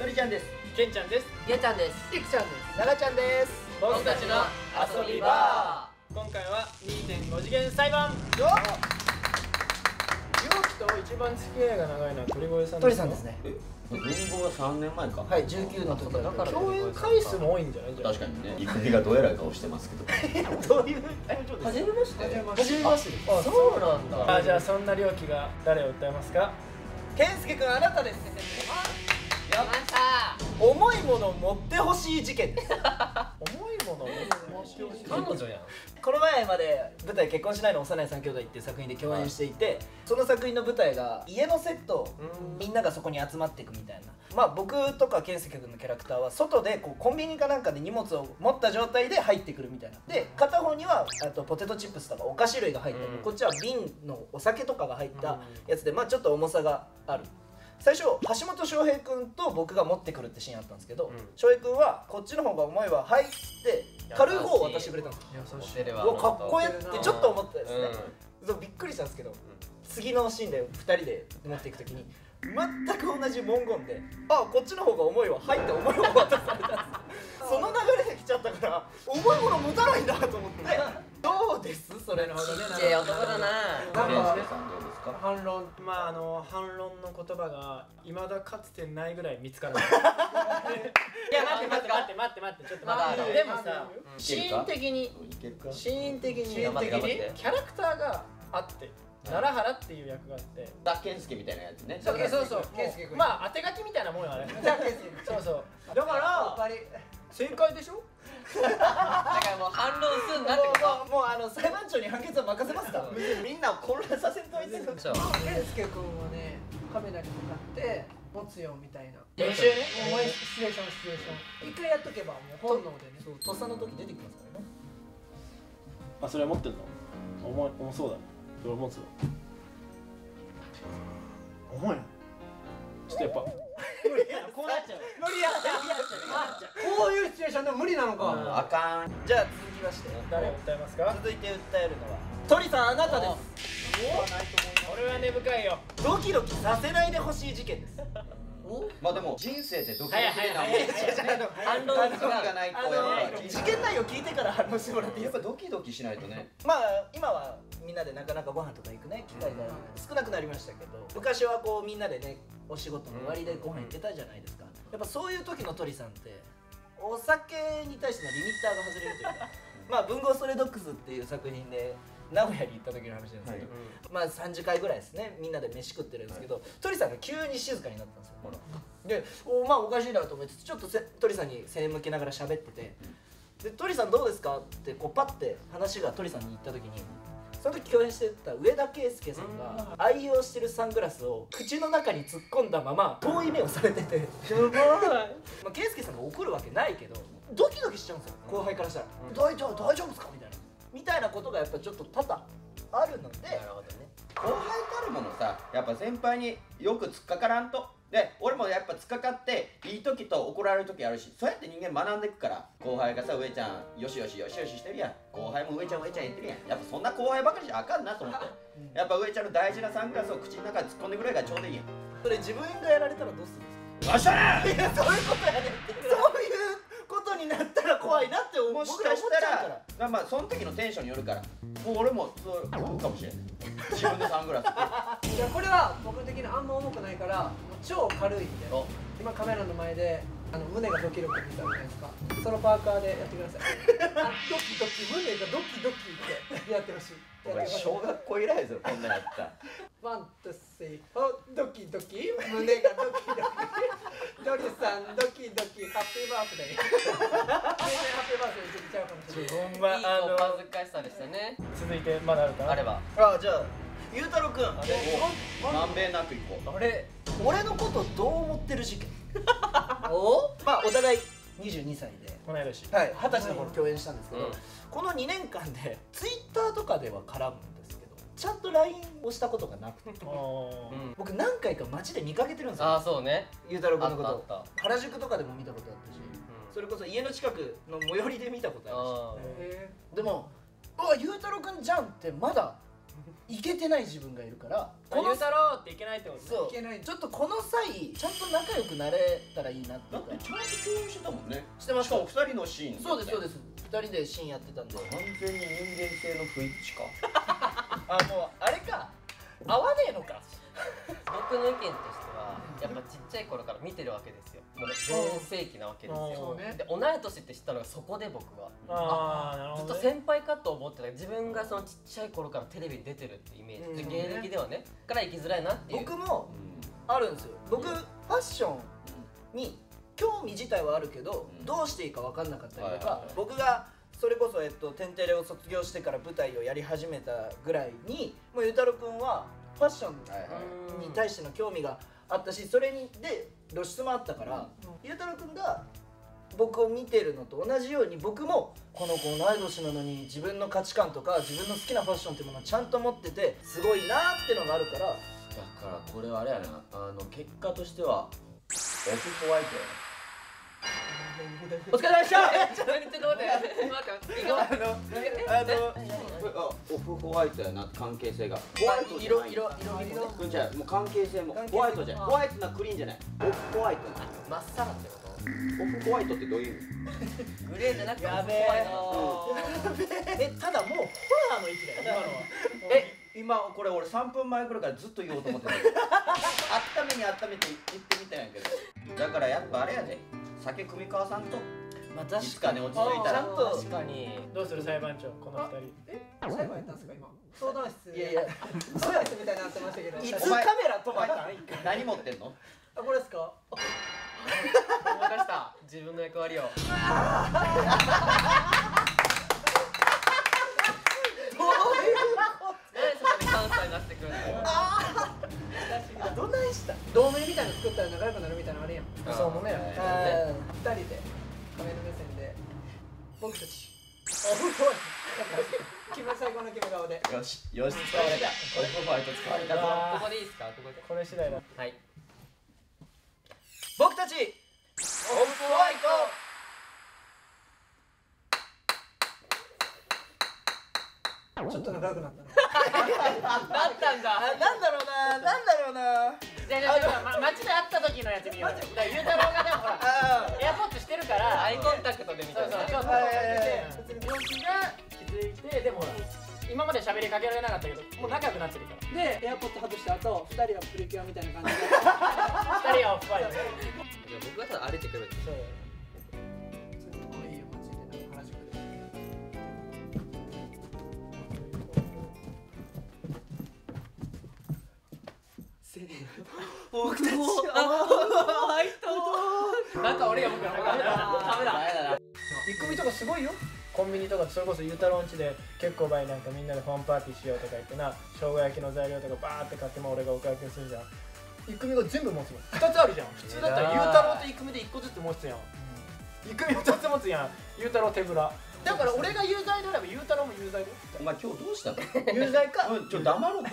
とりちゃんです。けんちゃんです。げちゃんです。いくちゃんです。ながちゃんです。僕たちの遊び場。今回は2.5次元裁判。よっ。容器と一番付き合いが長いのは鳥越さん鳥さんですね文豪は3年前か。はい19の時だから共演回数も多いんじゃない？確かにね。育美がどえらい顔してますけど。どういう初めまして。初めましてあそうなんだ。あじゃあそんな良貴が誰を訴えますか？健介くんあなたです。来ました重いものを持ってほしい事件です。重いものを持ってほしい。彼女やん。この前まで舞台「結婚しないの幼い三兄弟」っていう作品で共演していて、その作品の舞台が家のセットみんながそこに集まっていくみたいな。まあ僕とか健介君のキャラクターは外でこうコンビニかなんかで荷物を持った状態で入ってくるみたいな。で片方にはあとポテトチップスとかお菓子類が入った。り、うん。こっちは瓶のお酒とかが入ったやつでまあちょっと重さがある最初橋本翔平君と僕が持ってくるってシーンあったんですけどうん。翔平君はこっちの方が重いわはいっつって軽い方を渡してくれたんですよ優しかっこええってちょっと思ったですね、うそうびっくりしたんですけど、次のシーンで2人で持っていく時に全く同じ文言で「あこっちの方が重いわ入って重い方渡されたんです。その流れで来ちゃったから重いもの持たないんだと思って。どうです？それのほどねちっちゃい男だなですか？反論。まああの反論の言葉が未だかつてないぐらい見つからない。いや待って待って待って待って待ってちょっと待って。までもさいシーン的にシーン的にシーン的にキャラクターがあって奈良原っていう役があって。だ健介みたいなやつね。そうそうそう健介君。まあ当て書きみたいなもんよあれ。じゃあ健介そうそう。だから 正解でしょ？だからもう反論すんなってこもうあの裁判長に判決を任せますか？みんなを混乱させんといてとそう健介君はねカメラに向かって持つよみたいな。練習ねもうシチュエーションシチュエーション。一回やっとけばもう本能でね。そうとっさの時出てきますからね。あそれ持ってんの？重い重そうだ俺持つわ重いの？ちょっとやっぱ。無理や。こうなっちゃう。無理や。こういうシチュエーションでも無理なのかあかんじゃあ続きまして。誰を訴えますか？続いて訴えるのは。鳥さんあなたです。俺は根深いよ。ドキドキさせないでほしい事件です。まあでも人生ってドキドキなはいはい反論反論がないと事件内容聞いてから反応してもらっていいやっですか？ぱドキドキしないとね。まあ今はみんなでなかなかご飯とか行くね機会が少なくなりましたけど昔はこうみんなでねお仕事の終わりでご飯行ってたじゃないですか。やっぱそういう時の鳥さんってお酒に対してのリミッターが外れるというかまあ文豪ストレドックスっていう作品で名古屋に行った時の話なんですけど、まあ3次会ぐらいですね。みんなで飯食ってるんですけど、鳥さんが急に静かになったんですよでおまあおかしいなと思ってちょっとせ鳥さんに背向けながら喋っててで鳥さんどうですかってこうパッて話が鳥さんに言った時にその時共演してた上田佳祐さんが愛用してるサングラスを口の中に突っ込んだまま遠い目をされてて。やばい。まあ、圭介さんが怒るわけないけどドキドキしちゃうんですよ。後輩からしたら「大丈夫大丈夫ですか?」みたいな。みたいなことがやっぱちょっと多々あるのでなるほどね。後輩たるものさやっぱ先輩によく突っかからんと。で俺もやっぱ突っかかっていい時と怒られる時あるしそうやって人間学んでいくから。後輩がさ上ちゃんよしよしよしよししてるやん。後輩も上ちゃん上ちゃん言ってるやん。やっぱそんな後輩ばかりじゃあかんなと思って。やっぱ上ちゃんの大事なサングラスを口の中に突っ込んでくれがちょうどいいやん。それ自分がやられたらどうするんですか？よっしゃいやそういうことやねんってそういうことになったら怖いなって思うもしかしたらまあまあその時のテンションによるから。もう俺もそう思うかもしれない自分でサングラスいやこれは僕的にあんま重くないからもう超軽いんでお。今カメラの前であの胸がドキドキって言ったじゃないですか。そのパーカーでやってください。あドキドキ胸がドキドキってやってほしい。お前小学校以来ですよこんなんやった。ら one, two, three、ドキドキ、胸がドキドキ。ドリさん、ドキドキ、ハッピーバースデー。全然ハッピーバースデー言っちゃうかもしれない。ほんまいいあのお恥ずかしさでしたね。続いてまだあるかあればあじゃあゆうたろうくん。おまんべんなくいこう。あれ？俺のことどう思ってる事件？お？まあお互い22歳で。同い年。はい、二十歳の頃共演したんですけど、うん。この2年間でツイッターとかでは絡むんでちゃんと LINE をしたことがなくて。僕何回か街で見かけてるんですああよそうね。ゆうたろうくあんのこと原宿とかでも見たことあったし。それこそ家の近くの最寄りで見たことああるしでも「うわゆうたろうくんじゃん」ってまだいけてない自分がいるから。この太郎っていけないってことね。そう。いけない。ちょっとこの際ちゃんと仲良くなれたらいいなってだってちゃんと共演してたもんね。してました。しかも2人のシーン。そうですそうです。す2人でシーンやってたんで。完全に人間性の不一致かあもうあれか。合わねえのか。僕の意見としてはやっぱちっちゃい頃から見てるわけですよ。もう全盛期なわけですよ。ね。で同い年って知ったのがそこで僕は。ああなるずっとほどね先輩かと思ってた。自分がそのちっちゃい頃からテレビに出てるってイメージ、うん。で芸歴ではね。から生きづらいなっていう。僕もあるんですよ。僕ファッションに興味自体はあるけど、うん。どうしていいか分かんなかったりとか、はいはいはい。僕がそれこそ、えっと、テンテレを卒業してから舞台をやり始めたぐらいにもうゆうたろうくんはファッションに対しての興味があったしそれにで露出もあったから、ゆうたろうくんが僕を見てるのと同じように僕もこの子同い年なのに自分の価値観とか自分の好きなファッションっていうものをちゃんと持っててすごいなってのがあるからだからこれはあれやな。あの結果としてはオフホワイトやお疲れ様でしたあのなオフホワイトやな関係性が。ホワイトじゃない色色色ゃあもう関係性もホワイトじゃないホワイトなクリーンじゃない。オフホワイト。なまっさらってこと？オフホワイトってどういう意味？グレーじゃなくてやべえ。怖いなえ。ただもうホラーの域だよ今のは。え今これ俺3分前くらいからずっと言おうと思ってた。温めに温めて言ってみたんやけど。だからやっぱあれやで。酒組み交わさんとまあいつかね落ち着いたら。ちゃんと。確かに。どうする裁判長この二人。え？裁判やったんですか今？相談室。いやいや。相談室みたいになってましたけど。いつカメラ止まった何持ってんの？あこれですか？思い出した。自分の役割を。なんでそこで関西になってくるんだよ。どないした？同盟みたいなの作ったら仲良くなるみたいなのあるやん。そうもね僕たち。あすごい決め最高の決め顔で。よしよし使われた。オフホワイト使われたここでいいですか？ここで。これ次第だはい。僕たちオフホワイト。ちょっと仲良くなったのなったんだあなんだろうななんだろうなじゃあじゃあま街で会った時のやつ見ようよ。だからゆうたろうがでもほらあエアポッツしてるから。アイコンタクトで見たそうそうちょっとはいはいはい別に病気が気づいてでもほら今まで喋りかけられなかったけどもう仲良くなってるから。でエアポッド外した後二人はプリキュアみたいな感じで。二人はオフファイトい や僕がただ歩いてくるそう。そせーの僕たち。なんか俺が僕がダメだ。前だ。な一組とかすごいよ。コンビニとかそれこそゆうたろうんちで結構倍なんかみんなでファンパーティーしようとか言ってな生姜焼きの材料とかバーって買っても俺がお会計するじゃん一組が全部持つの2つあるじゃん。普通だったらゆうたろうと一組で1個ずつ持つやん。一組2つ持つやん。ゆうたろう手ぶら。だから俺が有罪であればゆうたろうも有罪だよお前今日どうしたの？有罪か？うんちょっと黙ろうか